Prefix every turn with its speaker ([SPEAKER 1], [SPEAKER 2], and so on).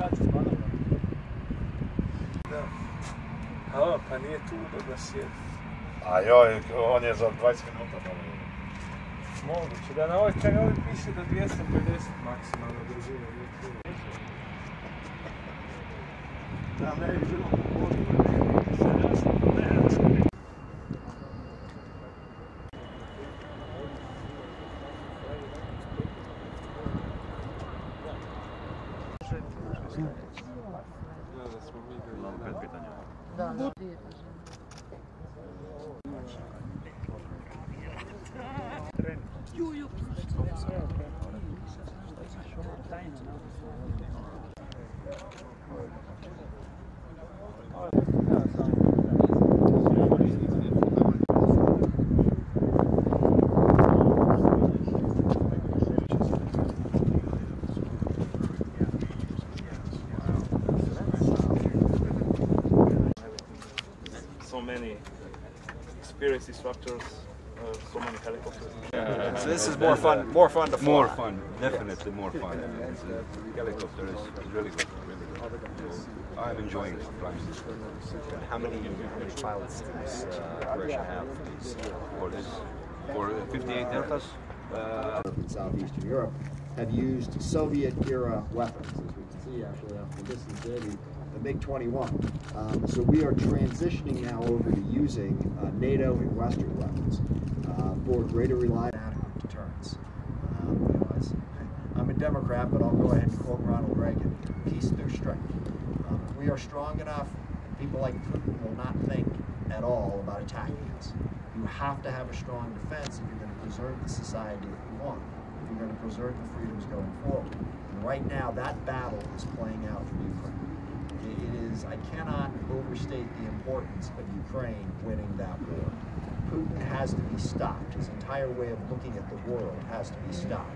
[SPEAKER 1] kaču spada, Da. A, pa nije tu udobno sjeti.
[SPEAKER 2] A joj, on je za 20 minuta malo.
[SPEAKER 1] Moguće, da na ovoj čaj ovdje piše da 250 maksimalno brzina. Da, ne bi bilo u Imamo pet pitanja.
[SPEAKER 3] Da,
[SPEAKER 1] da. Many experienced instructors, uh, so many helicopters.
[SPEAKER 4] So this is more fun, more fun to fly.
[SPEAKER 5] More fun, definitely more fun. And the helicopter is really good. Really good. So I'm enjoying flying.
[SPEAKER 4] How many, many pilots does uh, Russia have?
[SPEAKER 5] For this, for 58 Deltas, uh,
[SPEAKER 6] in southeastern Europe have used Soviet-era weapons, as we can see actually off the distance there, the, the MiG-21. Um, so we are transitioning now over to using uh, NATO and Western weapons uh, for greater reliability and deterrence. Um, you know, as, I'm a Democrat, but I'll go ahead and quote Ronald Reagan, peace through strength. Um, we are strong enough, people like Putin will not think at all about attacking us. You have to have a strong defense if you're going to preserve the society that you want, if you're going to preserve the freedoms going forward. And right now, that battle is playing out for Ukraine. It, is, I cannot overstate the importance of Ukraine winning that war. Putin has to be stopped. His entire way of looking at the world has to be stopped.